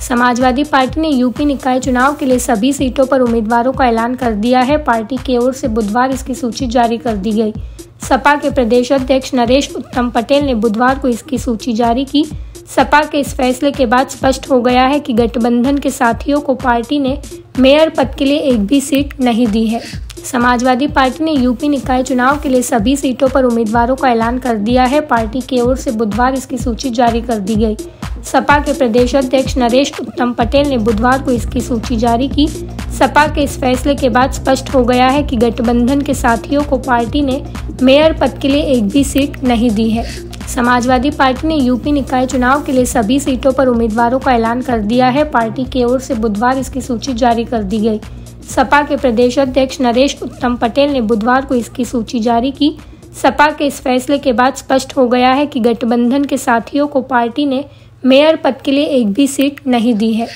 Samajwadi party ने UP निकाय चुनाव के लिए सभी सीटों पर उम्मीदवारों का ऐलान कर दिया है। पार्टी की ओर से बुधवार इसकी सूची जारी कर दी गई। सपा के प्रदेश अध्यक्ष नरेश उत्तम पटेल ने बुधवार को इसकी सूची जारी की। सपा के इस फैसले के बाद स्पष्ट हो गया है कि गठबंधन के साथियों को पार्टी ने मेयर पद के लिए एक भी सीट नहीं दी है। समाजवादी पार्टी ने यूपी निकाय चुनाव के लिए सभी सीटों पर उम्मीदवारों का ऐलान कर दिया है। पार्टी की ओर से बुधवार इसकी सूची जारी कर दी गई। सपा के प्रदेश अध्यक्ष नरेश उत्तम पटेल ने बुधवार को इसकी सूची जारी की। सपा के इस फैसले के बाद स्पष्ट हो गया है कि गठबंधन के साथियों को पार्टी ने मेयर पद के लिए एक भी सीट नहीं दी है। समाजवादी पार्टी ने यूपी निकाय चुनाव के लिए सभी सीटों पर उम्मीदवारों का ऐलान कर दिया है। पार्टी की ओर से बुधवार इसकी सूची जारी कर दी गई। सपा के प्रदेश अध्यक्ष नरेश उत्तम पटेल ने बुधवार को इसकी सूची जारी की। सपा के इस फैसले के बाद स्पष्ट हो गया है कि गठबंधन के साथियों को पार्टी ने मेयर पद के लिए एक भी सीट नहीं दी है।